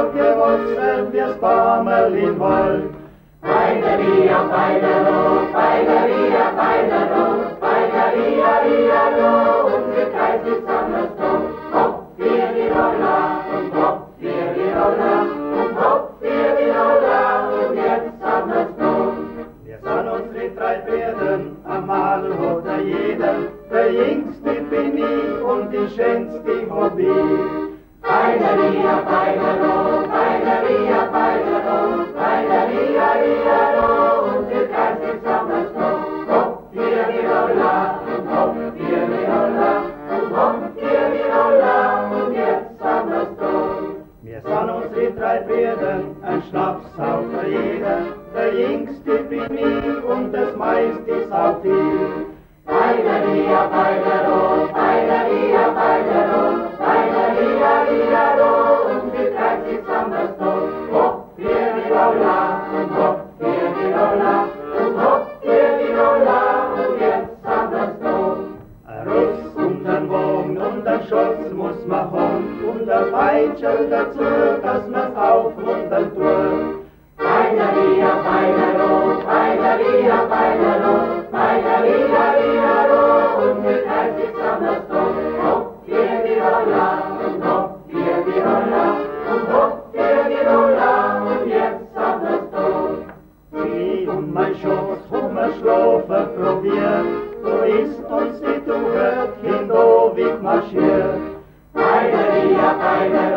och gewurzelt wir's Baumel in Wald. Weideria, Weidero, Weideria, Weidero, Weideria, Rialo, und wir kreis zusammen so. Hopp, wir die Roller, und hopp, wir die Roller, und hopp, wir die Roller, und jetzt haben wir's noch. Wir sind unsere drei Pferden, einmal hat er jeder, der jüngste bin ich und die schönste hab ich. Weideria, Wir sind unsere drei Pferden, ein Schnaps auf jeder, der jüngste bin ich und das meiste ist auch viel. der Schutz muss man holen und der Peitsche dazu, dass man man's aufmuntern tut. Beineria, beinero, beineria, beinero, beineria, riero und mit Herz ist am das Tor. Hopp, hier die Rolla und hopp, hier die Rolla und hopp, hier die Rolla und jetzt am das Tor. Ich und mein Schoß, Hummerschlafe probiert, so ist uns die Tugend hindurch. başı Hayleri ya hayler